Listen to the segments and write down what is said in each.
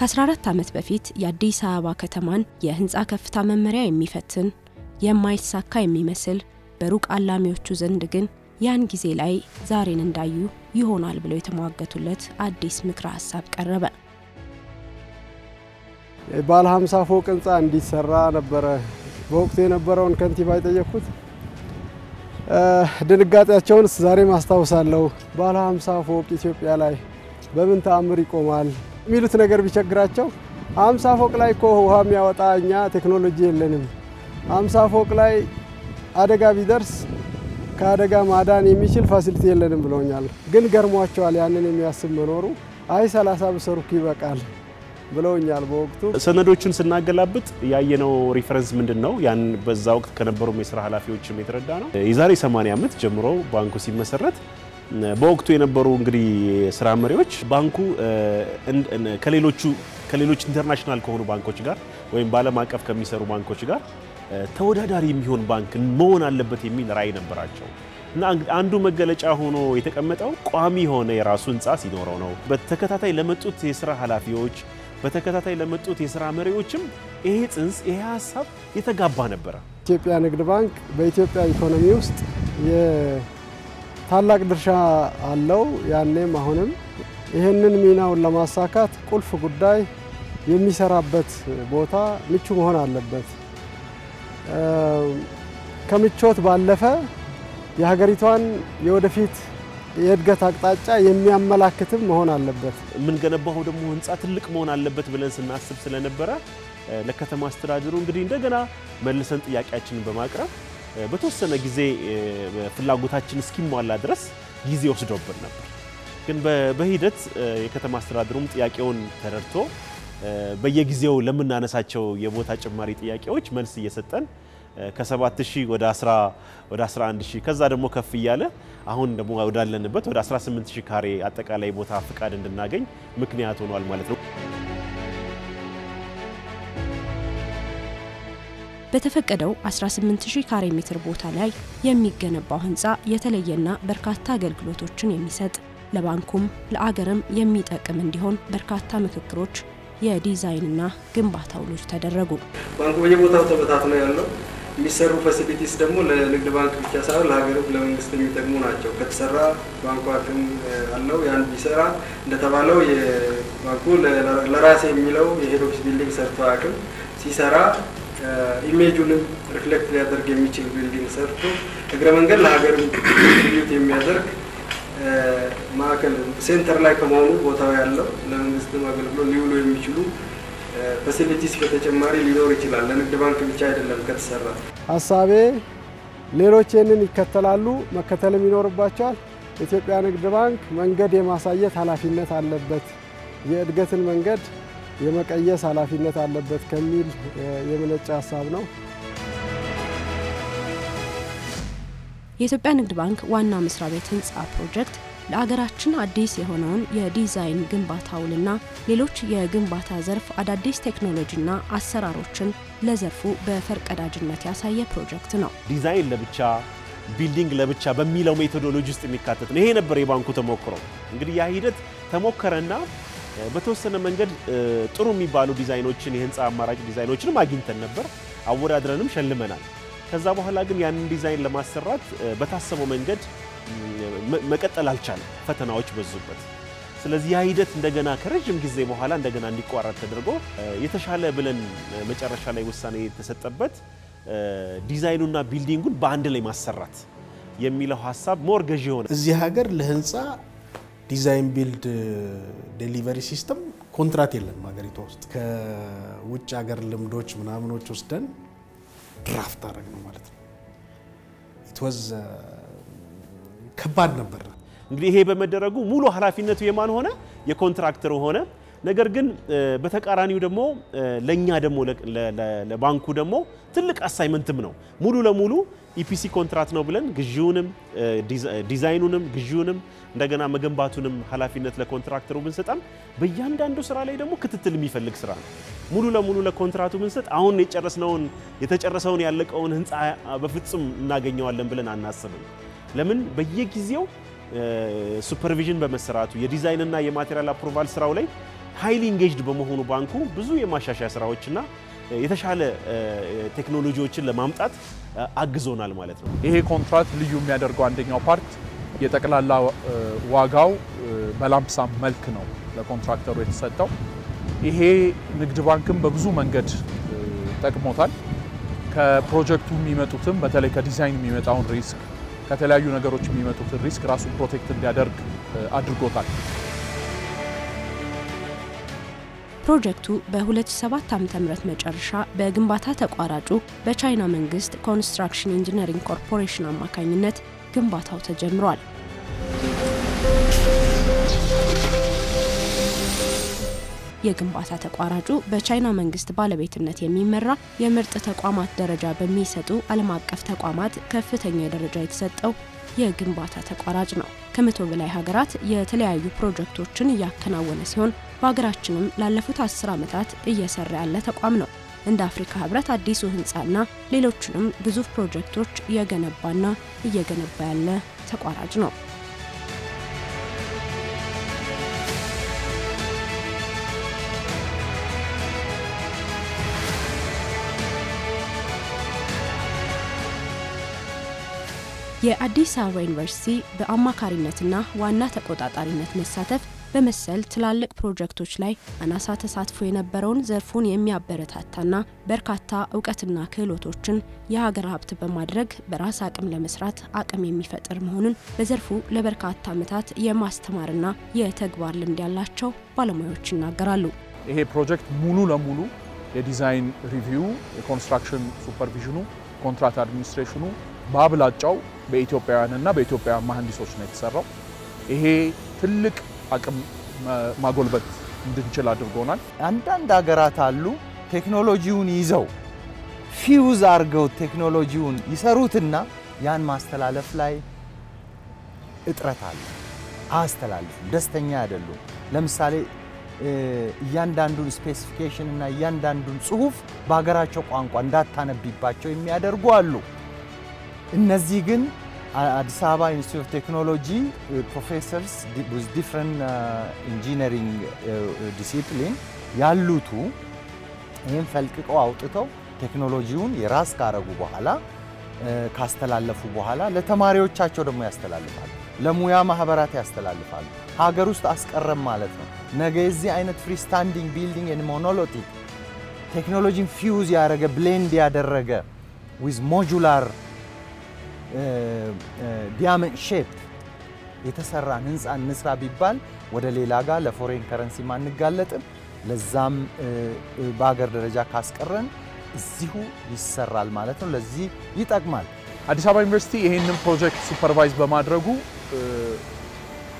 ከ14 ዓመት በፊት የአዲስ አበባ ከተማን የህንፃ ከፍታ መመሪያ የሚፈትን የማይሳካ የሚመስል በሩቅ አላሚዎቹ ዘንድ ግን ያን ጊዜ ላይ ዛሬን እንዳዩ ይሆናል ብለው የተሟገቱለት አዲስ ምክረ ሀሳብ ቀረበ። ባለ 50 ፎቅ ህንፃ እንዲሰራ ነበረ በወቅቱ የነበረውን ከንቲባ የጠየቅኩት። ድንጋጤያቸውንስ ዛሬ ማስታውሳለሁ። ባለ 50 ፎቅ ኢትዮጵያ ላይ በምን ተአምር ይቆማል የሚሉት ነገር ቢቸግራቸው 50 ፎቅ ላይ እኮ ውሃ የሚያወጣ እኛ ቴክኖሎጂ የለንም። 50 ፎቅ ላይ አደጋ ቢደርስ ከአደጋ ማዳን የሚችል facility የለንም ብለውኛል። ግን ገርሟቸዋል ያንን የሚያስብ መኖሩ። አይ 30 ብትሰሩ ይበቃል ብለውኛል። በወቅቱ ሰነዶችን ስናገላብጥ ያየነው reference ምንድን ነው? ያን በዛ ወቅት ከነበሩ የስራ ኃላፊዎችም የተረዳ ነው። የዛሬ 80 ዓመት ጀምሮ ባንኩ ሲመሰረት በወቅቱ የነበሩ እንግዲህ ስራ መሪዎች ባንኩ ከሌሎቹ ከሌሎች international ከሆኑ ባንኮች ጋር ወይም በዓለም አቀፍ ከሚሰሩ ባንኮች ጋር ተወዳዳሪ የሚሆን ባንክ መሆን አለበት የሚል ራዕይ ነበራቸው እና አንዱ መገለጫ ሆኖ የተቀመጠው ቋሚ የሆነ የራሱ ህንፃ ሲኖረው ነው። በተከታታይ ለመጡት የስራ ኃላፊዎች በተከታታይ ለመጡት የስራ መሪዎችም ይሄ ጽንሰ ይሄ ሀሳብ የተጋባ ነበረ። ኢትዮጵያ ንግድ ባንክ በኢትዮጵያ ኢኮኖሚ ውስጥ ታላቅ ድርሻ አለው። ያኔም አሁንም ይህንን ሚናውን ለማሳካት ቁልፍ ጉዳይ የሚሰራበት ቦታ ምቹ መሆን አለበት። ከምቾት ባለፈ የሀገሪቷን የወደፊት የእድገት አቅጣጫ የሚያመላክትም መሆን አለበት። የምንገነባው ደግሞ ህንፃ ትልቅ መሆን አለበት ብለን ስናስብ ስለነበረ ለከተማ አስተዳደሩ እንግዲህ እንደገና መልሰን ጥያቄያችንን በማቅረብ በተወሰነ ጊዜ ፍላጎታችን እስኪሟላ ድረስ ጊዜ ወስዶብን ነበር። ግን በሂደት የከተማ አስተዳደሩም ጥያቄውን ተረድቶ በየጊዜው ለምናነሳቸው የቦታ ጭማሪ ጥያቄዎች መልስ እየሰጠን ከ7000 ወደ 11000 ከዛ ደግሞ ከፍ እያለ አሁን ደግሞ ወዳለንበት ወደ 18000 ካሬ አጠቃላይ ቦታ ፍቃድ እንድናገኝ ምክንያት ሆኗል ማለት ነው። በተፈቀደው 18000 ካሬ ሜትር ቦታ ላይ የሚገነባው ህንፃ የተለየና በርካታ አገልግሎቶችን የሚሰጥ ለባንኩም ለአገርም የሚጠቅም እንዲሆን በርካታ ምክክሮች፣ የዲዛይንና ግንባታ ውሎች ተደረጉ። ባንኩ በየቦታው ተበታትኖ ያለው የሚሰሩ facilities ደግሞ ለንግድ ባንክ ብቻ ሳይሆን ለሀገርም ለመንግስት የሚጠቅሙ ናቸው። ከተሰራ ባንኩ አቅም አለው። ያን ቢሰራ እንደተባለው የባንኩ ለራሴ የሚለው የ head office building ሰርቶ አቅም ሲሰራ image ኡንም reflect ሊያደርግ የሚችል building ሰርቶ እግረ መንገድ ለሀገር የሚያደርግ ማዕከል center ላይ ከመሆኑ ቦታው ያለው ለመንግስትም አገልግሎት ሊውሉ የሚችሉ facilities በተጨማሪ ሊኖር ይችላል። ለንግድ ባንክ ብቻ አይደለም ከተሰራ። ሀሳቤ ሌሎች ይህንን ይከተላሉ፣ መከተልም ይኖርባቸዋል። የኢትዮጵያ ንግድ ባንክ መንገድ የማሳየት ኃላፊነት አለበት፣ የእድገትን መንገድ የመቀየስ ኃላፊነት አለበት ከሚል የመነጨ ሀሳብ ነው። የኢትዮጵያ ንግድ ባንክ ዋና መስሪያ ቤት ህንፃ ፕሮጀክት ለአገራችን አዲስ የሆነውን የዲዛይን ግንባታ ውልና ሌሎች የግንባታ ዘርፍ አዳዲስ ቴክኖሎጂና አሰራሮችን ለዘርፉ በፈርቀዳጅነት ያሳየ ፕሮጀክት ነው። ዲዛይን ለብቻ building ለብቻ በሚለው methodology ውስጥ የሚካተት ነው። ይሄ ነበር የባንኩ ተሞክሮ። እንግዲህ ያ ሂደት ተሞከረና በተወሰነ መንገድ ጥሩ የሚባሉ ዲዛይኖችን የህንፃ አማራጭ ዲዛይኖችንም አግኝተን ነበር፣ አወዳድረንም ሸልመናል። ከዛ በኋላ ግን ያንን ዲዛይን ለማሰራት በታሰበው መንገድ መቀጠል አልቻለም። ፈተናዎች በዙበት። ስለዚህ ያ ሂደት እንደገና ከረዥም ጊዜ በኋላ እንደገና እንዲቋረጥ ተደርጎ የተሻለ ብለን መጨረሻ ላይ ውሳኔ የተሰጠበት ዲዛይኑና building ኡን በአንድ ላይ ማሰራት የሚለው ሀሳብ more ገዢ ሆነ። እዚህ ሀገር ለህንፃ design build delivery system contract የለም ሀገሪቷ ውስጥ። ከውጭ ሀገር ልምዶች ምናምኖች ወስደን draft አደረግ ነው ማለት ነው። it was ከባድ ነበር። እንግዲህ ይሄ በመደረጉ ሙሉ ኃላፊነቱ የማን ሆነ? የኮንትራክተሩ ሆነ። ነገር ግን በተቃራኒው ደግሞ ለእኛ ደግሞ ለባንኩ ደግሞ ትልቅ assignment ም ነው። ሙሉ ለሙሉ EPC ኮንትራት ነው ብለን ግዢውንም ዲዛይኑንም ግዢውንም እንደገና መገንባቱንም ኃላፊነት ለኮንትራክተሩ ብንሰጣም በእያንዳንዱ ስራ ላይ ደግሞ ክትትል የሚፈልግ ስራ ነው። ሙሉ ለሙሉ ለኮንትራቱ ብንሰጥ አሁን የጨረስነውን የተጨረሰውን ያለቀውን ህንፃ በፍጹም እናገኘዋለን ብለን አናስብም። ለምን በየጊዜው supervision በመሰራቱ የዲዛይንና የ material approval ስራው ላይ highly engaged በመሆኑ ባንኩ ብዙ የማሻሻያ ስራዎችና የተሻለ ቴክኖሎጂዎችን ለማምጣት አግዞናል ማለት ነው። ይሄ ኮንትራት ልዩ የሚያደርገው አንደኛው part የጠቅላላ ዋጋው በ lump sum መልክ ነው ለኮንትራክተሩ የተሰጠው። ይሄ ንግድ ባንክም በብዙ መንገድ ጠቅሞታል። ከፕሮጀክቱ የሚመጡትም በተለይ ከዲዛይን የሚመጣውን risk ከተለያዩ ነገሮች የሚመጡትን risk ራሱን protect እንዲያደርግ አድርጎታል። ፕሮጀክቱ በ2007 ዓ.ም መጨረሻ በግንባታ ተቋራጩ በቻይና መንግስት ኮንስትራክሽን ኢንጂነሪንግ ኮርፖሬሽን አማካኝነት ግንባታው ተጀምሯል። የግንባታ ተቋራጩ በቻይና መንግስት ባለቤትነት የሚመራ የምርጥ ተቋማት ደረጃ በሚሰጡ ዓለም አቀፍ ተቋማት ከፍተኛ ደረጃ የተሰጠው የግንባታ ተቋራጭ ነው። ከመቶ በላይ ሀገራት የተለያዩ ፕሮጀክቶችን እያከናወነ ሲሆን በሀገራችንም ላለፉት አስር ዓመታት እየሰራ ያለ ተቋም ነው። እንደ አፍሪካ ህብረት አዲሱ ህንፃና ሌሎችንም ግዙፍ ፕሮጀክቶች እየገነባና እየገነባ ያለ ተቋራጭ ነው። የአዲስ አበባ ዩኒቨርሲቲ በአማካሪነትና ዋና ተቆጣጣሪነት መሳተፍ በመሰል ትላልቅ ፕሮጀክቶች ላይ አናሳ ተሳትፎ የነበረውን ዘርፉን የሚያበረታታና በርካታ እውቀትና ክህሎቶችን የሀገር ሀብት በማድረግ በራስ አቅም ለመስራት አቅም የሚፈጥር መሆኑን በዘርፉ ለበርካታ ዓመታት የማስተማርና የተግባር ልምድ ያላቸው ባለሙያዎች ይናገራሉ። ይሄ ፕሮጀክት ሙሉ ለሙሉ የ design review፣ የ construction supervision ኡ፣ contract administration ኡ በአብላጫው በኢትዮጵያውያንና በኢትዮጵያውያን መሐንዲሶች ነው የተሰራው። ይሄ ትልቅ አቅም ማጎልበት እንድንችል አድርጎናል። አንዳንድ ሀገራት አሉ ቴክኖሎጂውን ይዘው ፊውዝ አድርገው ቴክኖሎጂውን ይሰሩትና ያን ማስተላለፍ ላይ እጥረት አለ። አያስተላልፉም፣ ደስተኛ አይደሉም። ለምሳሌ እያንዳንዱን specification እና እያንዳንዱን ጽሁፍ በሀገራቸው ቋንቋ እንዳታነቢባቸው የሚያደርጉ አሉ። እነዚህ ግን አዲስ አበባ Institute of Technology professors with different engineering discipline ያሉቱ ይህም ፈልቅቀው አውጥተው ቴክኖሎጂውን የራስ ካረጉ በኋላ ካስተላለፉ በኋላ ለተማሪዎቻቸው ደግሞ ያስተላልፋሉ፣ ለሙያ ማህበራት ያስተላልፋሉ። ሀገር ውስጥ አስቀረም ማለት ነው። ነገ የዚህ አይነት freestanding building monolithic ቴክኖሎጂን ፊውዝ ያደረገ blend ያደረገ with modular diamond shape የተሰራን ህንፃ እንስራ ቢባል ወደ ሌላ ጋር ለ foreign currency አንጋለጥም። ለዛም በሀገር ደረጃ ካስቀረን እዚሁ ይሰራል ማለት ነው። ለዚህ ይጠቅማል። አዲስ አበባ ዩኒቨርሲቲ ይህንን ፕሮጀክት supervise በማድረጉ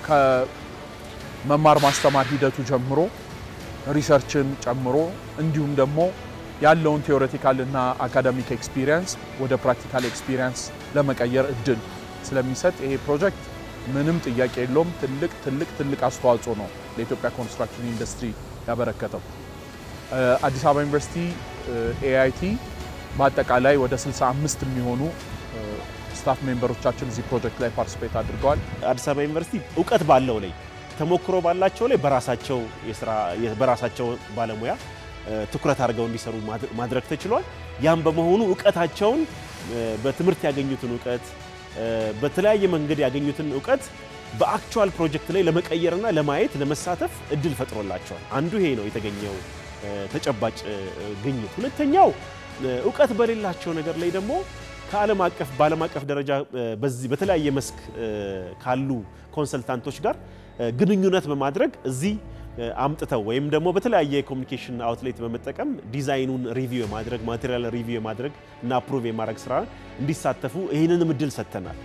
ከመማር ማስተማር ሂደቱ ጀምሮ research ን ጨምሮ እንዲሁም ደግሞ ያለውን theoretical እና academic experience ወደ practical experience ለመቀየር እድል ስለሚሰጥ ይሄ ፕሮጀክት ምንም ጥያቄ የለውም። ትልቅ ትልቅ ትልቅ አስተዋጽኦ ነው ለኢትዮጵያ construction industry ያበረከተው። አዲስ አበባ ዩኒቨርሲቲ AAiT በአጠቃላይ ወደ 65 የሚሆኑ staff member ኦቻችን እዚህ ፕሮጀክት ላይ participate አድርገዋል። አዲስ አበባ ዩኒቨርሲቲ እውቀት ባለው ላይ ተሞክሮ ባላቸው ላይ በራሳቸው በራሳቸው ባለሙያ ትኩረት አድርገው እንዲሰሩ ማድረግ ተችሏል። ያም በመሆኑ እውቀታቸውን በትምህርት ያገኙትን እውቀት በተለያየ መንገድ ያገኙትን እውቀት በ actual ፕሮጀክት ላይ ለመቀየርና ለማየት ለመሳተፍ እድል ፈጥሮላቸዋል። አንዱ ይሄ ነው የተገኘው ተጨባጭ ግኝት። ሁለተኛው እውቀት በሌላቸው ነገር ላይ ደግሞ ከዓለም አቀፍ በዓለም አቀፍ ደረጃ በዚህ በተለያየ መስክ ካሉ consultant ኦች ጋር ግንኙነት በማድረግ እዚህ አምጥተው ወይም ደግሞ በተለያየ የ communication outlet በመጠቀም ዲዛይኑን review የማድረግ material review የማድረግ እና approve የማድረግ ስራ እንዲሳተፉ ይህንንም እድል ሰጥተናል።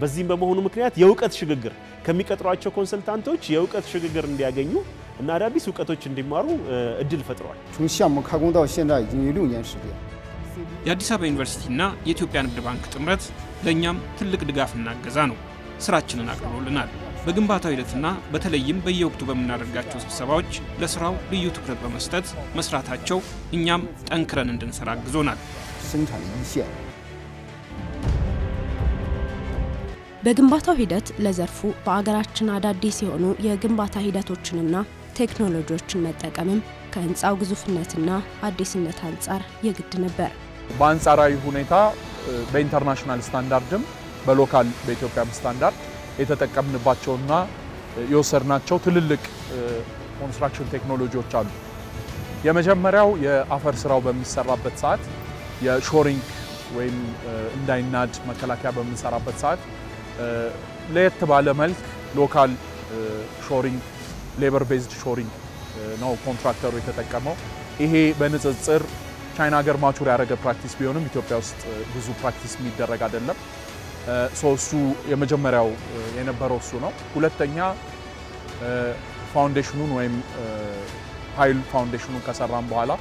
በዚህም በመሆኑ ምክንያት የእውቀት ሽግግር ከሚቀጥሯቸው consultant ኦች የእውቀት ሽግግር እንዲያገኙ እና አዳዲስ እውቀቶች እንዲማሩ እድል ፈጥሯል። የአዲስ አበባ ዩኒቨርሲቲና የኢትዮጵያ ንግድ ባንክ ጥምረት ለእኛም ትልቅ ድጋፍና እገዛ ነው። ስራችንን አቅርቦልናል። በግንባታው ሂደትና በተለይም በየወቅቱ በምናደርጋቸው ስብሰባዎች ለስራው ልዩ ትኩረት በመስጠት መስራታቸው እኛም ጠንክረን እንድንሰራ አግዞናል። በግንባታው ሂደት ለዘርፉ በአገራችን አዳዲስ የሆኑ የግንባታ ሂደቶችንና ቴክኖሎጂዎችን መጠቀምም ከህንፃው ግዙፍነትና አዲስነት አንጻር የግድ ነበር። በአንጻራዊ ሁኔታ በ international standard ም በ local በኢትዮጵያም ስታንዳርድ የተጠቀምንባቸውና የወሰድናቸው ትልልቅ construction ቴክኖሎጂዎች አሉ። የመጀመሪያው የአፈር ስራው በሚሰራበት ሰዓት የ shoring ወይም እንዳይናድ መከላከያ በምንሰራበት ሰዓት ለየት ባለ መልክ local shoring labor based shoring ነው contractor ኡ የተጠቀመው። ይሄ በንጽጽር ቻይና ሀገር mature ያደረገ practice ቢሆንም ኢትዮጵያ ውስጥ ብዙ practice የሚደረግ አይደለም። እሱ የመጀመሪያው የነበረው እሱ ነው። ሁለተኛ foundation ኡን ወይም pile foundation ኡን ከሰራም በኋላ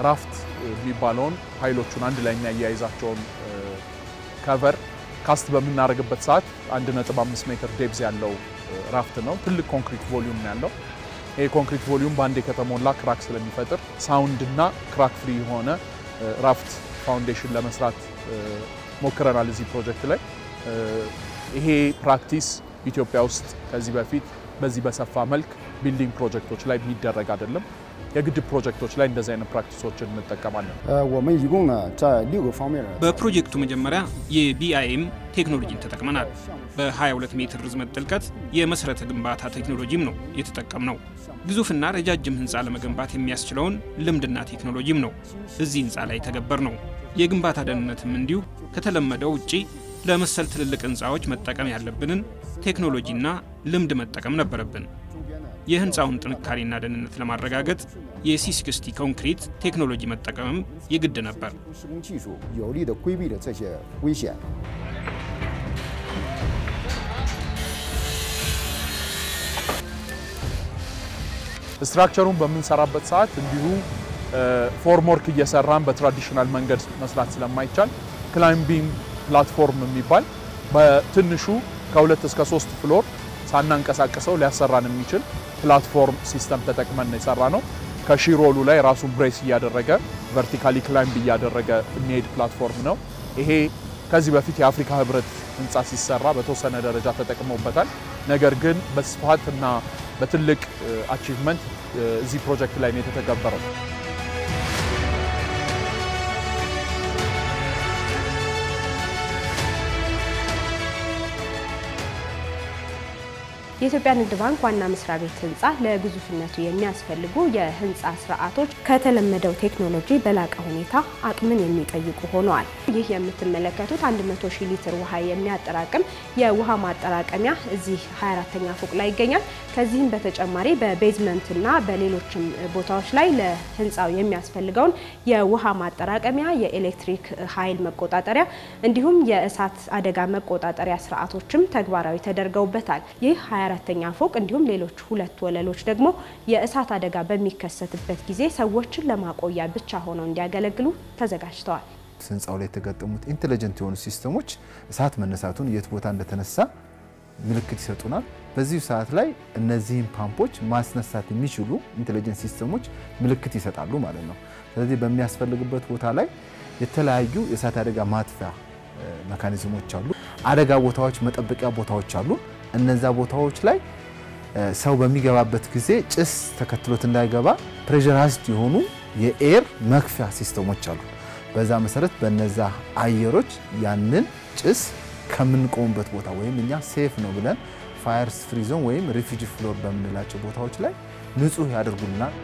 raft የሚባለውን pile ኦቹን አንድ ላይ የሚያያይዛቸውን cover cast በምናደርግበት ሰዓት 1.5 ሜትር depth ያለው raft ነው። ትልቅ concrete volume ያለው። ይህ concrete volume በአንዴ ከተሞላ crack ስለሚፈጥር sound እና crack free የሆነ raft foundation ለመስራት ሞክረናል እዚህ ፕሮጀክት ላይ። ይሄ practice ኢትዮጵያ ውስጥ ከዚህ በፊት በዚህ በሰፋ መልክ building ፕሮጀክቶች ላይ የሚደረግ አይደለም። የግድብ ፕሮጀክቶች ላይ እንደዚህ አይነት practice ኦችን እንጠቀማለን። በፕሮጀክቱ መጀመሪያ የ BIM ቴክኖሎጂን ተጠቅመናል። በ22 ሜትር ርዝመት ጥልቀት የመሰረተ ግንባታ ቴክኖሎጂም ነው የተጠቀምነው። ግዙፍና ረጃጅም ህንፃ ለመገንባት የሚያስችለውን ልምድና ቴክኖሎጂም ነው እዚህ ህንፃ ላይ የተገበርነው። የግንባታ ደህንነትም እንዲሁ ከተለመደው ውጪ ለመሰል ትልልቅ ህንፃዎች መጠቀም ያለብንን ቴክኖሎጂና ልምድ መጠቀም ነበረብን። የህንፃውን ጥንካሬና ደህንነት ለማረጋገጥ የ C60 concrete ቴክኖሎጂ መጠቀምም የግድ ነበር። structure ኡን በምንሰራበት ሰዓት እንዲሁ formwork እየሰራን በ traditional መንገድ መስራት ስለማይቻል climbing platform የሚባል በትንሹ ከሁለት እስከ ሶስት floor ሳናንቀሳቀሰው ሊያሰራን የሚችል platform system ተጠቅመን የሰራነው። ከ shear wall ኡ ላይ ራሱን brace እያደረገ vertically climb እያደረገ የሚሄድ platform ነው። ይሄ ከዚህ በፊት የአፍሪካ ህብረት ህንፃ ሲሰራ በተወሰነ ደረጃ ተጠቅመውበታል። ነገር ግን በስፋት እና በትልቅ achievement እዚህ ፕሮጀክት ላይ ነው የተተገበረው። የኢትዮጵያ ንግድ ባንክ ዋና መስሪያ ቤት ህንፃ ለግዙፍነቱ የሚያስፈልጉ የህንፃ ስርዓቶች ከተለመደው ቴክኖሎጂ በላቀ ሁኔታ አቅምን የሚጠይቁ ሆነዋል። ይህ የምትመለከቱት 100 ሺህ ሊትር ውሃ የሚያጠራቅም የውሃ ማጠራቀሚያ እዚህ 24ተኛ ፎቅ ላይ ይገኛል። ከዚህም በተጨማሪ በቤዝመንትና በሌሎችም ቦታዎች ላይ ለህንፃው የሚያስፈልገውን የውሃ ማጠራቀሚያ፣ የኤሌክትሪክ ኃይል መቆጣጠሪያ እንዲሁም የእሳት አደጋ መቆጣጠሪያ ስርዓቶችም ተግባራዊ ተደርገውበታል። ይህ 24ተኛ ፎቅ እንዲሁም ሌሎች ሁለት ወለሎች ደግሞ የእሳት አደጋ በሚከሰትበት ጊዜ ሰዎችን ለማቆያ ብቻ ሆነው እንዲያገለግሉ ተዘጋጅተዋል። ህንፃው ላይ የተገጠሙት intelligent የሆኑ system ኦች እሳት መነሳቱን የት ቦታ እንደተነሳ ምልክት ይሰጡናል። በዚሁ ሰዓት ላይ እነዚህን ፓምፖች ማስነሳት የሚችሉ intelligent system ኦች ምልክት ይሰጣሉ ማለት ነው። ስለዚህ በሚያስፈልግበት ቦታ ላይ የተለያዩ የእሳት አደጋ ማጥፊያ mechanism ኦች አሉ። አደጋ ቦታዎች፣ መጠበቂያ ቦታዎች አሉ። እነዛ ቦታዎች ላይ ሰው በሚገባበት ጊዜ ጭስ ተከትሎት እንዳይገባ pressurized የሆኑ የ air መንፊያ system ኦች አሉ። በዛ መሰረት በነዛ አየሮች ያንን ጭስ ከምንቆምበት ቦታ ወይም እኛ safe ነው ብለን fire free ወይም refuge floor በምንላቸው ቦታዎች ላይ ንጹህ ያደርጉልናል።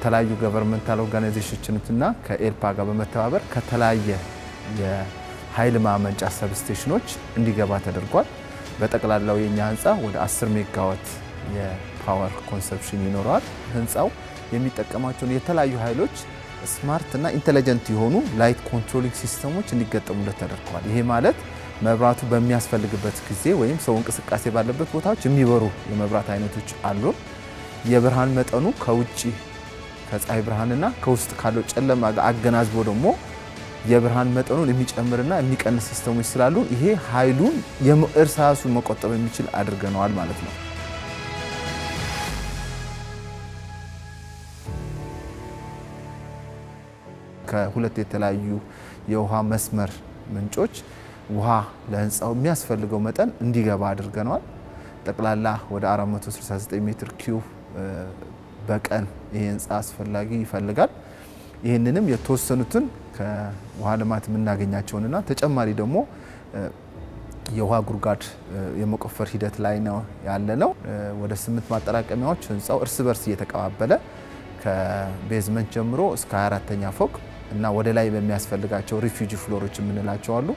ከተለያዩ governmental organization ኦችና ከኤልፓ ጋር በመተባበር ከተለያየ የኃይል ማመንጫ substation ኦች እንዲገባ ተደርጓል። በጠቅላላው የኛ ህንፃ ወደ 10 ሜጋዋት የ power consumption ይኖረዋል። ህንፃው የሚጠቀማቸውን የተለያዩ ኃይሎች smart እና intelligent የሆኑ light controlling ሲስተሞች እንዲገጠሙለት ተደርገዋል። ይሄ ማለት መብራቱ በሚያስፈልግበት ጊዜ ወይም ሰው እንቅስቃሴ ባለበት ቦታዎች የሚበሩ የመብራት አይነቶች አሉ። የብርሃን መጠኑ ከውጭ ከፀሐይ ብርሃንና ከውስጥ ካለው ጨለማ ጋር አገናዝቦ ደግሞ የብርሃን መጠኑን የሚጨምርና የሚቀንስ ሲስተሞች ስላሉ ይሄ ኃይሉን እራሱን መቆጠብ የሚችል አድርገነዋል ማለት ነው። ከሁለት የተለያዩ የውሃ መስመር ምንጮች ውሃ ለህንፃው የሚያስፈልገው መጠን እንዲገባ አድርገነዋል። ጠቅላላ ወደ 469 ሜትር ኪዩብ በቀን ይህ ህንፃ አስፈላጊ ይፈልጋል። ይህንንም የተወሰኑትን ከውሃ ልማት የምናገኛቸውንና ተጨማሪ ደግሞ የውሃ ጉድጓድ የመቆፈር ሂደት ላይ ነው ያለ ነው። ወደ ስምንት ማጠራቀሚያዎች ህንፃው እርስ በርስ እየተቀባበለ ከ basement ጀምሮ እስከ 24ተኛ ፎቅ እና ወደ ላይ በሚያስፈልጋቸው refuge floor ኦች የምንላቸው አሉ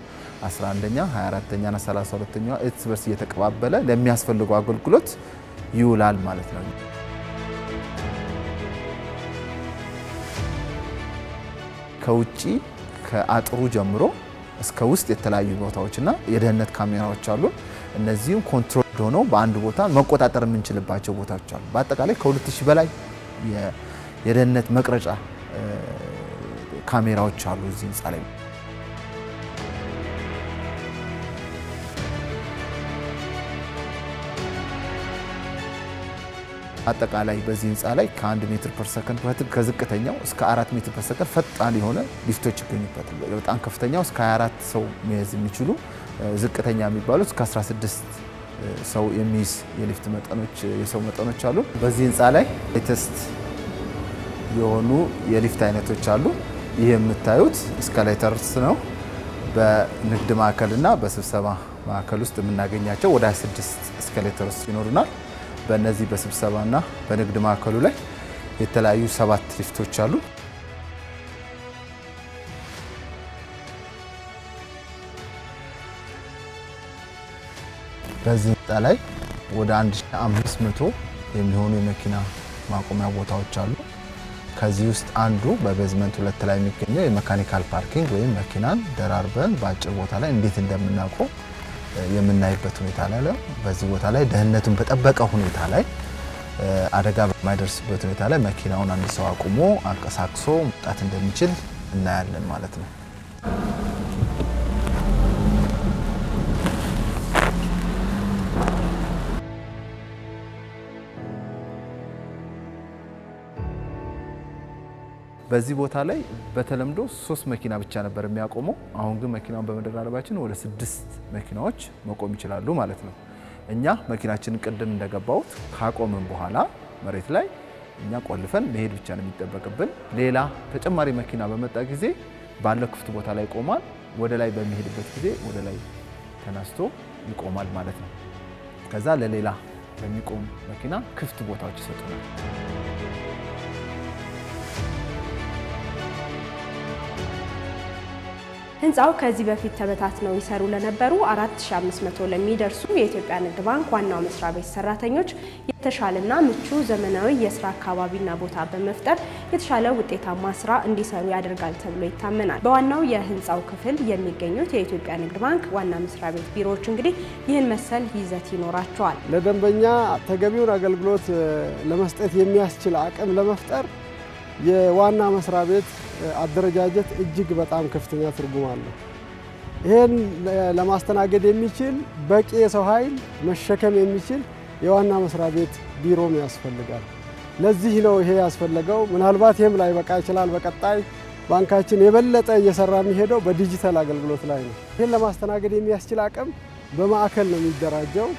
11ኛ፣ 24ተኛ እና 32ተኛ እርስ በርስ እየተቀባበለ ለሚያስፈልገው አገልግሎት ይውላል ማለት ነው። ከውጪ ከአጥሩ ጀምሮ እስከ ውስጥ የተለያዩ ቦታዎችና የደህንነት ካሜራዎች አሉ። እነዚህም control ሆነው በአንድ ቦታ መቆጣጠር የምንችልባቸው ቦታዎች አሉ። በአጠቃላይ ከ2000 በላይ የደህንነት መቅረጫ ካሜራዎች አሉ እዚህ ህንፃ ላይ። አጠቃላይ በዚህ ህንፃ ላይ ከአንድ ሜትር per ሰከንድ ከዝቅተኛው እስከ አራት ሜትር per ሰከንድ ፈጣን የሆነ ሊፍቶች ይገኙበታል። በጣም ከፍተኛው እስከ 24 ሰው መያዝ የሚችሉ ዝቅተኛ የሚባሉት እስከ 16 ሰው የሚይዝ የሊፍት መጠኖች የሰው መጠኖች አሉ። በዚህ ህንፃ ላይ latest የሆኑ የሊፍት አይነቶች አሉ። ይህ የምታዩት escalators ነው። በንግድ ማዕከልና በስብሰባ ማዕከል ውስጥ የምናገኛቸው ወደ 26 escalators ይኖሩናል። በእነዚህ በስብሰባና በንግድ ማዕከሉ ላይ የተለያዩ ሰባት ሊፍቶች አሉ። በዚህ ህንፃ ላይ ወደ 1500 የሚሆኑ የመኪና ማቆሚያ ቦታዎች አሉ። ከዚህ ውስጥ አንዱ በ basement ሁለት ላይ የሚገኘው የ mechanical parking ወይም መኪናን ደራርበን በአጭር ቦታ ላይ እንዴት እንደምናቆም የምናይበት ሁኔታ ላይ ነው። በዚህ ቦታ ላይ ደህንነቱን በጠበቀ ሁኔታ ላይ አደጋ በማይደርስበት ሁኔታ ላይ መኪናውን አንድ ሰው አቁሞ አንቀሳቅሶ መውጣት እንደሚችል እናያለን ማለት ነው። በዚህ ቦታ ላይ በተለምዶ ሶስት መኪና ብቻ ነበር የሚያቆመው። አሁን ግን መኪናውን በመደራረባችን ወደ ስድስት መኪናዎች መቆም ይችላሉ ማለት ነው። እኛ መኪናችንን ቅድም እንደገባሁት ካቆምን በኋላ መሬት ላይ እኛ ቆልፈን መሄድ ብቻ ነው የሚጠበቅብን። ሌላ ተጨማሪ መኪና በመጣ ጊዜ ባለው ክፍት ቦታ ላይ ይቆማል። ወደ ላይ በሚሄድበት ጊዜ ወደ ላይ ተነስቶ ይቆማል ማለት ነው። ከዛ ለሌላ በሚቆም መኪና ክፍት ቦታዎች ይሰጡናል። ህንፃው ከዚህ በፊት ተበታትነው ይሰሩ ለነበሩ 4500 ለሚደርሱ የኢትዮጵያ ንግድ ባንክ ዋናው መስሪያ ቤት ሰራተኞች የተሻለና ምቹ ዘመናዊ የስራ አካባቢና ቦታ በመፍጠር የተሻለ ውጤታማ ስራ እንዲሰሩ ያደርጋል ተብሎ ይታመናል። በዋናው የህንፃው ክፍል የሚገኙት የኢትዮጵያ ንግድ ባንክ ዋና መስሪያ ቤት ቢሮዎች እንግዲህ ይህን መሰል ይዘት ይኖራቸዋል። ለደንበኛ ተገቢውን አገልግሎት ለመስጠት የሚያስችል አቅም ለመፍጠር የዋና መስሪያ ቤት አደረጃጀት እጅግ በጣም ከፍተኛ ትርጉም አለው። ይህን ለማስተናገድ የሚችል በቂ የሰው ኃይል መሸከም የሚችል የዋና መስሪያ ቤት ቢሮም ያስፈልጋል። ለዚህ ነው ይሄ ያስፈለገው። ምናልባት ይህም ላይ በቃ ይችላል። በቀጣይ ባንካችን የበለጠ እየሰራ የሚሄደው በዲጂታል አገልግሎት ላይ ነው። ይህን ለማስተናገድ የሚያስችል አቅም በማዕከል ነው የሚደራጀው።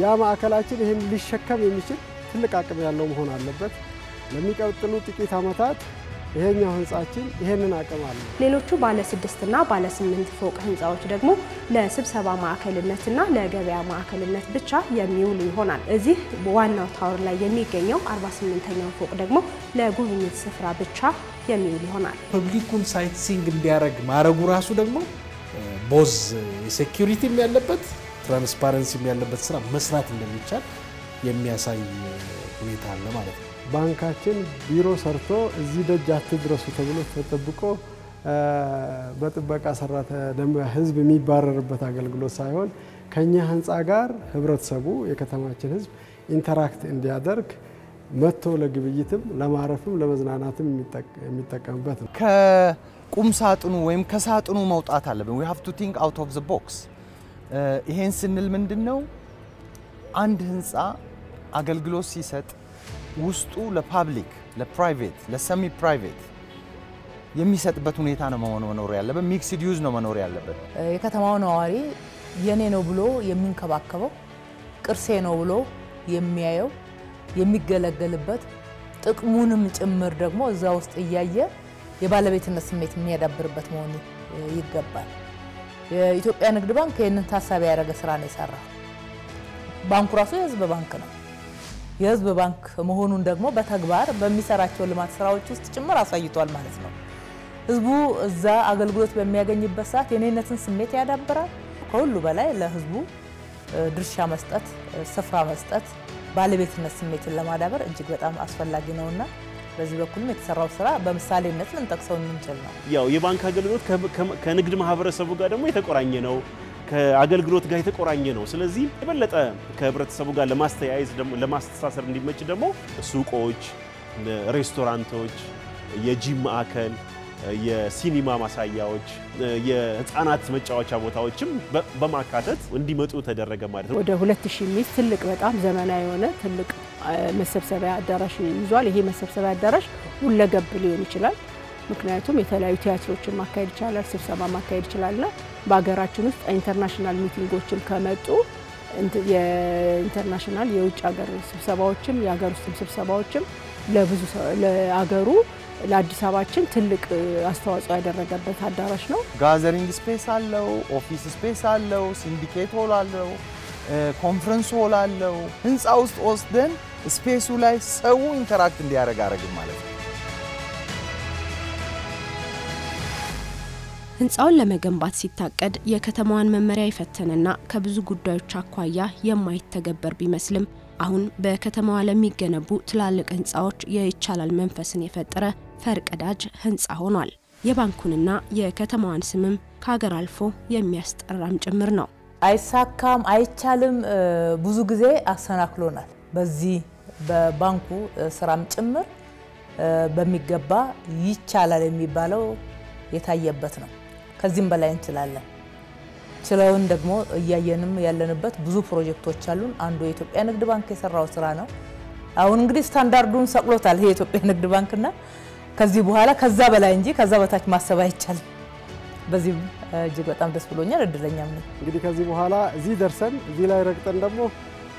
ያ ማዕከላችን ይህን ሊሸከም የሚችል ትልቅ አቅም ያለው መሆን አለበት። ለሚቀጥሉ ጥቂት ዓመታት ይሄኛው ህንፃችን ይሄንን አቅም አለ። ሌሎቹ ባለ ስድስትና ባለ ስምንት ፎቅ ህንፃዎች ደግሞ ለስብሰባ ማዕከልነትና ለገበያ ማዕከልነት ብቻ የሚውሉ ይሆናል። እዚህ ዋናው tower ላይ የሚገኘው 48ኛው ፎቅ ደግሞ ለጉብኝት ስፍራ ብቻ የሚውል ይሆናል። public ኡን sightseeing እንዲያደርግ ማድረጉ ራሱ ደግሞ both የ security ም ያለበት transparency ም ያለበት ስራ መስራት እንደሚቻል የሚያሳይ ሁኔታ አለ ማለት ነው። ባንካችን ቢሮ ሰርቶ እዚህ ደጅ አትድረሱ ተብሎ ተጠብቆ በጥበቃ ሰራተኛ ህዝብ የሚባረርበት አገልግሎት ሳይሆን ከኛ ህንፃ ጋር ህብረተሰቡ የከተማችን ህዝብ interact እንዲያደርግ መጥቶ ለግብይትም ለማረፍም ለመዝናናትም የሚጠቀምበት ነው። ከቁም ሳጥኑ ወይም ከሳጥኑ መውጣት አለብን። We have to think out of the box። ይሄን ስንል ምንድን ነው አንድ ህንፃ አገልግሎት ሲሰጥ ውስጡ ለ public፣ ለ private፣ ለ semi private የሚሰጥበት ሁኔታ ነው መኖር ያለበት። Mixed use ነው መኖር ያለበት። የከተማው ነዋሪ የኔ ነው ብሎ የሚንከባከበው ቅርሴ ነው ብሎ የሚያየው የሚገለገልበት ጥቅሙንም ጭምር ደግሞ እዛ ውስጥ እያየ የባለቤትነት ስሜት የሚያዳብርበት መሆኑ ይገባል። የኢትዮጵያ ንግድ ባንክ ይህንን ታሳቢ ያደረገ ስራ ነው የሰራው። ባንኩ ራሱ የህዝብ ባንክ ነው። የህዝብ ባንክ መሆኑን ደግሞ በተግባር በሚሰራቸው ልማት ስራዎች ውስጥ ጭምር አሳይቷል ማለት ነው። ህዝቡ እዛ አገልግሎት በሚያገኝበት ሰዓት የኔነትን ስሜት ያዳብራል። ከሁሉ በላይ ለህዝቡ ድርሻ መስጠት፣ ስፍራ መስጠት፣ ባለቤትነት ስሜትን ለማዳበር እጅግ በጣም አስፈላጊ ነውና በዚህ በኩልም የተሰራው ስራ በምሳሌነት ልንጠቅሰው የምንችል ነው። ያው የባንክ አገልግሎት ከንግድ ማህበረሰቡ ጋር ደግሞ የተቆራኘ ነው፣ ከአገልግሎት ጋር የተቆራኘ ነው። ስለዚህ የበለጠ ከህብረተሰቡ ጋር ለማስተያየዝ ለማስተሳሰር እንዲመች ደግሞ ሱቆች፣ ሬስቶራንቶች፣ የጂም ማዕከል የሲኒማ ማሳያዎች፣ የህፃናት መጫወቻ ቦታዎችም በማካተት እንዲመጡ ተደረገ ማለት ነው። ወደ ሁለት ሺህ የሚይዝ ትልቅ በጣም ዘመናዊ የሆነ ትልቅ መሰብሰቢያ አዳራሽ ይዟል። ይሄ መሰብሰቢያ አዳራሽ ሁለገብ ሊሆን ይችላል። ምክንያቱም የተለያዩ ቲያትሮችን ማካሄድ ይቻላል፣ ስብሰባ ማካሄድ ይችላልና በሀገራችን ውስጥ international meeting ኦችም ከመጡ የ international የውጭ ሀገር ስብሰባዎችም የሀገር ውስጥም ስብሰባዎችም ለብዙ ለአገሩ ለአዲስ አበባችን ትልቅ አስተዋጽኦ ያደረገበት አዳራሽ ነው። Gathering space አለው፣ office space አለው፣ syndicate hall አለው፣ conference hall አለው። ህንፃ ውስጥ ወስደን space ኡ ላይ ሰው interact እንዲያደርግ አረግም ማለት ነው። ህንፃውን ለመገንባት ሲታቀድ የከተማዋን መመሪያ የፈተነና ከብዙ ጉዳዮች አኳያ የማይተገበር ቢመስልም አሁን በከተማዋ ለሚገነቡ ትላልቅ ህንፃዎች የይቻላል መንፈስን የፈጠረ ፈርቀዳጅ ህንፃ ሆኗል። የባንኩንና የከተማዋን ስምም ከሀገር አልፎ የሚያስጠራም ጭምር ነው። አይሳካም፣ አይቻልም ብዙ ጊዜ አሰናክሎናል። በዚህ በባንኩ ስራም ጭምር በሚገባ ይቻላል የሚባለው የታየበት ነው። ከዚህም በላይ እንችላለን። ችለውን ደግሞ እያየንም ያለንበት ብዙ ፕሮጀክቶች አሉን። አንዱ የኢትዮጵያ ንግድ ባንክ የሰራው ስራ ነው። አሁን እንግዲህ ስታንዳርዱን ሰቅሎታል ይሄ የኢትዮጵያ ንግድ ባንክና ከዚህ በኋላ ከዛ በላይ እንጂ ከዛ በታች ማሰብ አይቻልም። በዚህም እጅግ በጣም ደስ ብሎኛል፣ እድለኛም ነኝ። እንግዲህ ከዚህ በኋላ እዚህ ደርሰን እዚህ ላይ ረግጠን ደግሞ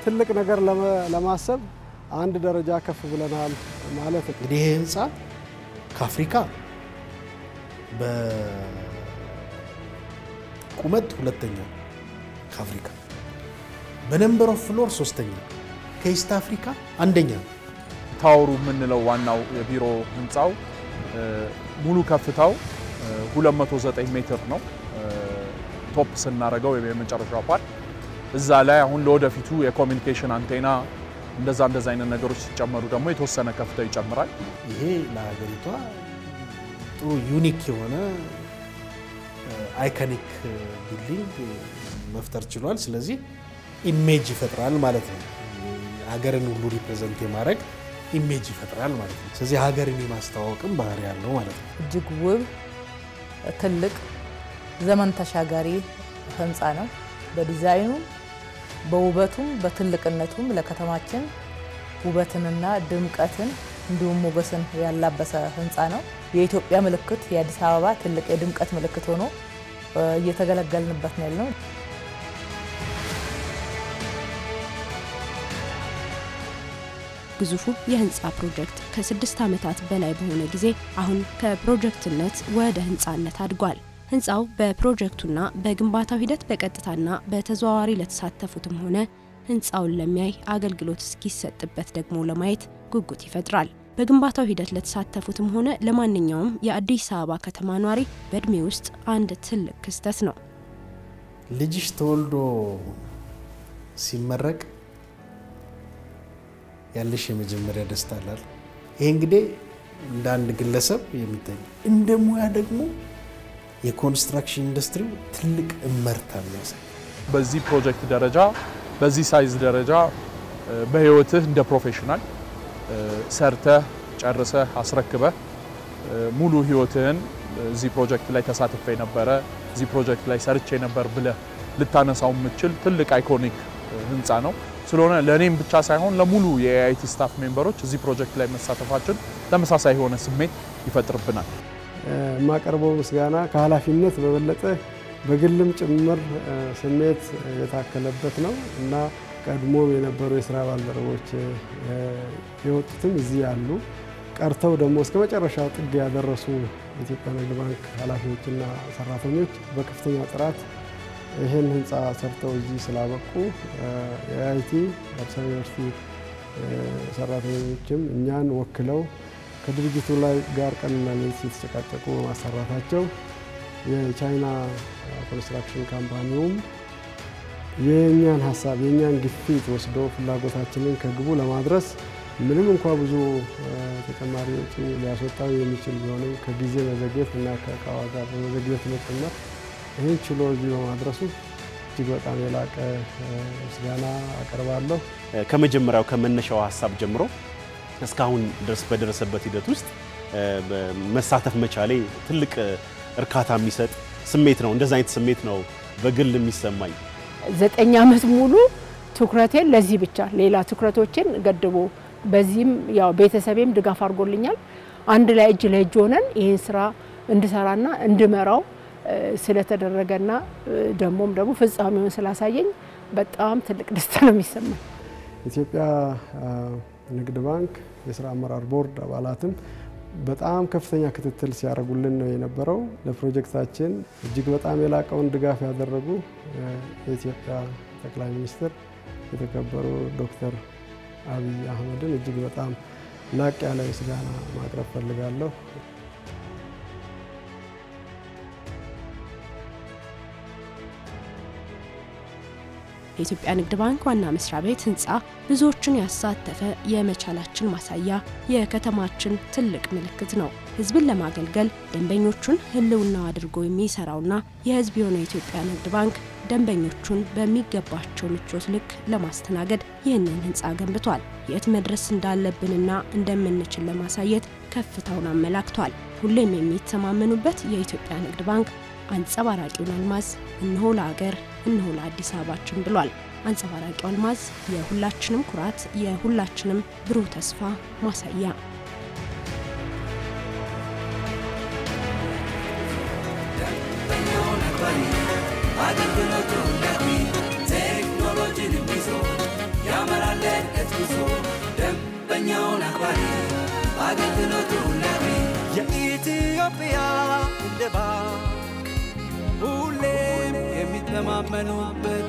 ትልቅ ነገር ለማሰብ አንድ ደረጃ ከፍ ብለናል ማለት ነው። እንግዲህ ይሄ ህንፃ ከአፍሪካ በቁመት ሁለተኛ ከአፍሪካ በ number of floor ሶስተኛ ከ East አፍሪካ አንደኛ tower ኡ የምንለው ዋናው የቢሮ ህንፃው ሙሉ ከፍታው 209 ሜትር ነው። Top ስናደርገው የመጨረሻው part እዛ ላይ አሁን ለወደፊቱ የ communication አንቴና እንደዛ እንደዛ አይነት ነገሮች ሲጨመሩ ደግሞ የተወሰነ ከፍታው ይጨምራል። ይሄ ለሀገሪቷ ጥሩ unique የሆነ iconic building መፍጠር ችሏል። ስለዚህ image ይፈጥራል ማለት ነው። ሀገርን ሁሉ represent የማድረግ image ይፈጥራል ማለት ነው። ስለዚህ ሀገርን የማስተዋወቅም ባህሪ ያለው ማለት ነው። እጅግ ውብ ትልቅ ዘመን ተሻጋሪ ህንፃ ነው። በዲዛይኑ በውበቱም በትልቅነቱም ለከተማችን ውበትንና ድምቀትን እንዲሁም ሞገስን ያላበሰ ህንፃ ነው። የኢትዮጵያ ምልክት የአዲስ አበባ ትልቅ የድምቀት ምልክት ሆኖ እየተገለገልንበት ነው ያልነው። ግዙፉ የህንፃ ፕሮጀክት ከስድስት ዓመታት በላይ በሆነ ጊዜ አሁን ከፕሮጀክትነት ወደ ህንፃነት አድጓል። ህንፃው በፕሮጀክቱና በግንባታው ሂደት በቀጥታና በተዘዋዋሪ ለተሳተፉትም ሆነ ህንፃውን ለሚያይ አገልግሎት እስኪሰጥበት ደግሞ ለማየት ጉጉት ይፈጥራል። በግንባታው ሂደት ለተሳተፉትም ሆነ ለማንኛውም የአዲስ አበባ ከተማ ኗሪ በእድሜ ውስጥ አንድ ትልቅ ክስተት ነው። ልጅሽ ተወልዶ ሲመረቅ ያለሽ የመጀመሪያ ደስታ አላል። ይሄ እንግዲህ እንደ አንድ ግለሰብ የሚታይ እንደ ሙያ ደግሞ የኮንስትራክሽን ኢንዱስትሪው ትልቅ እመርታ የሚያሳይ በዚህ ፕሮጀክት ደረጃ በዚህ size ደረጃ በህይወትህ እንደ professional ሰርተህ ጨርሰህ አስረክበህ ሙሉ ህይወትህን እዚህ ፕሮጀክት ላይ ተሳትፈ ነበረ እዚህ ፕሮጀክት ላይ ሰርቼ ነበር ብለህ ልታነሳው የምትችል ትልቅ iconic ህንፃ ነው። ስለሆነ ለእኔም ብቻ ሳይሆን ለሙሉ የ IT staff member ኦች እዚህ ፕሮጀክት ላይ መሳተፋችን ተመሳሳይ የሆነ ስሜት ይፈጥርብናል። የማቀርበው ምስጋና ከኃላፊነት በበለጠ በግልም ጭምር ስሜት የታከለበት ነው እና ቀድሞም የነበሩ የስራ ባልደረቦች የወጡትም እዚህ ያሉ ቀርተው ደግሞ እስከ መጨረሻው ጥግ ያደረሱ የኢትዮጵያ ንግድ ባንክ ኃላፊዎችና ሰራተኞች በከፍተኛ ጥራት ይህን ህንፃ ሰርተው እዚህ ስላበቁ የአይቲ አዲስ ዩኒቨርሲቲ ሰራተኞችም እኛን ወክለው ከድርጅቱ ላይ ጋር ቀንና ሌሊት የተጨቃጨቁ በማሰራታቸው የቻይና construction company ውም የእኛን ሀሳብ የእኛን ግፊት ወስዶ ፍላጎታችንን ከግቡ ለማድረስ ምንም እንኳ ብዙ ተጨማሪ ወጪ ሊያስወጣው የሚችል ቢሆንም ከጊዜ መዘግየት እና ከእቃ ዋጋ በመዘግየት ጭምር ይህን ችሎ እዚህ በማድረሱ እጅግ በጣም የላቀ ምስጋና አቀርባለሁ። ከመጀመሪያው ከመነሻው ሀሳብ ጀምሮ እስካሁን ድረስ በደረሰበት ሂደት ውስጥ መሳተፍ መቻሌ ትልቅ እርካታ የሚሰጥ ስሜት ነው። እንደዚ አይነት ስሜት ነው በግል የሚሰማኝ። ዘጠኝ ዓመት ሙሉ ትኩረቴን ለዚህ ብቻ ሌላ ትኩረቶችን ገድቦ በዚህም ያው ቤተሰቤም ድጋፍ አድርጎልኛል። አንድ ላይ እጅ ለእጅ ሆነን ይህን ስራ እንድሰራና እንድመራው ስለተደረገና ደግሞም ደግሞ ፍጻሜውን ስላሳየኝ በጣም ትልቅ ደስታ ነው የሚሰማኝ። ኢትዮጵያ ንግድ ባንክ የስራ አመራር ቦርድ አባላትም በጣም ከፍተኛ ክትትል ሲያደርጉልን ነው የነበረው። ለፕሮጀክታችን እጅግ በጣም የላቀውን ድጋፍ ያደረጉ የኢትዮጵያ ጠቅላይ ሚኒስትር የተከበሩ ዶክተር አብይ አህመድን እጅግ በጣም ላቅ ያለ ምስጋና ማቅረብ ፈልጋለሁ። የኢትዮጵያ ንግድ ባንክ ዋና መስሪያ ቤት ህንፃ ብዙዎችን ያሳተፈ የመቻላችን ማሳያ፣ የከተማችን ትልቅ ምልክት ነው። ህዝብን ለማገልገል ደንበኞቹን ህልውናው አድርጎ የሚሰራውና የህዝብ የሆነው የኢትዮጵያ ንግድ ባንክ ደንበኞቹን በሚገባቸው ምቾት ልክ ለማስተናገድ ይህንን ህንፃ ገንብቷል። የት መድረስ እንዳለብንና እንደምንችል ለማሳየት ከፍታውን አመላክቷል። ሁሌም የሚተማመኑበት የኢትዮጵያ ንግድ ባንክ አንጸባራቂውን አልማዝ እነሆ ለአገር እነሆ ለአዲስ አበባችን ብሏል። አንጸባራቂው አልማዝ የሁላችንም ኩራት፣ የሁላችንም ብሩህ ተስፋ ማሳያ የኢትዮጵያ ንግድ ባንክ ሁሌም የሚተማመኑበት